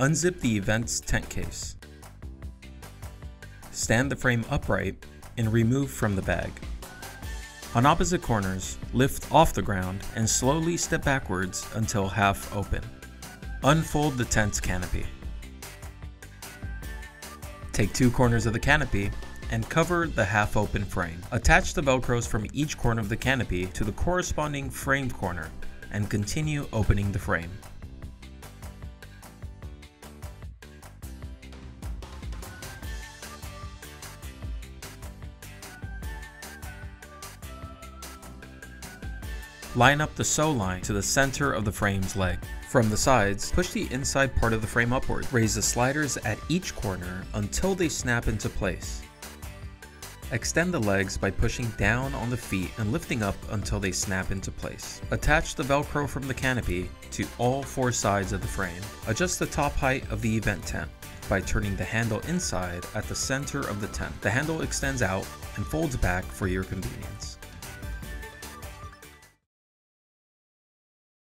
Unzip the event's tent case. Stand the frame upright and remove from the bag. On opposite corners, lift off the ground and slowly step backwards until half open. Unfold the tent's canopy. Take two corners of the canopy and cover the half open frame. Attach the velcros from each corner of the canopy to the corresponding frame corner and continue opening the frame. Line up the sew line to the center of the frame's leg. From the sides, push the inside part of the frame upward. Raise the sliders at each corner until they snap into place. Extend the legs by pushing down on the feet and lifting up until they snap into place. Attach the velcro from the canopy to all four sides of the frame. Adjust the top height of the event tent by turning the handle inside at the center of the tent. The handle extends out and folds back for your convenience.